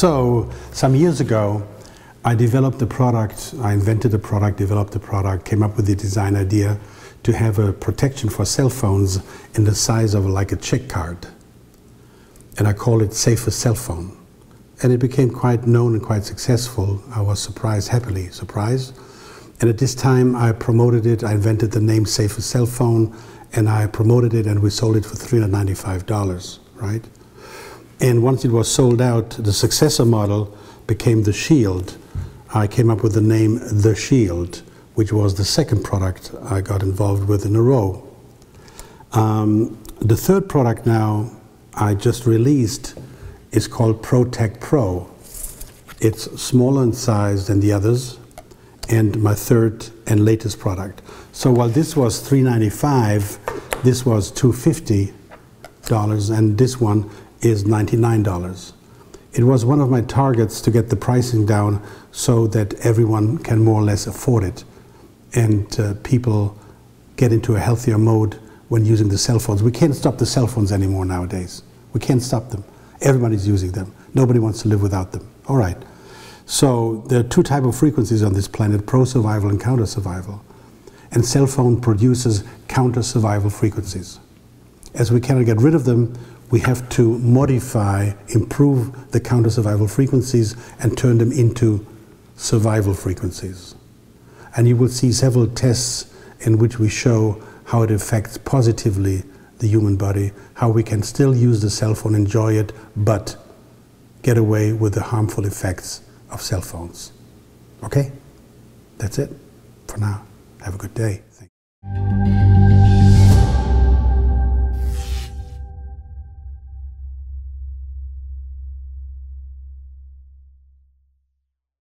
So, some years ago, I developed a product, I invented a product, developed a product, came up with the design idea to have a protection for cell phones in the size of like a check card. And I called it Safer Cell Phone. And it became quite known and quite successful. I was surprised, happily surprised. And at this time, I promoted it, I invented the name Safer Cell Phone, and I promoted it and we sold it for $395, right? And once it was sold out, the successor model became the Shield. I came up with the name The Shield, which was the second product I got involved with in a row. Um, the third product now I just released is called Protect Pro. It's smaller in size than the others, and my third and latest product. So while this was 395, this was $250, and this one is $99. It was one of my targets to get the pricing down so that everyone can more or less afford it and uh, people get into a healthier mode when using the cell phones. We can't stop the cell phones anymore nowadays. We can't stop them. Everybody's using them. Nobody wants to live without them. All right. So there are two types of frequencies on this planet, pro-survival and counter-survival. And cell phone produces counter-survival frequencies. As we cannot get rid of them, we have to modify, improve the counter survival frequencies and turn them into survival frequencies. And you will see several tests in which we show how it affects positively the human body, how we can still use the cell phone, enjoy it, but get away with the harmful effects of cell phones. Okay? That's it for now. Have a good day.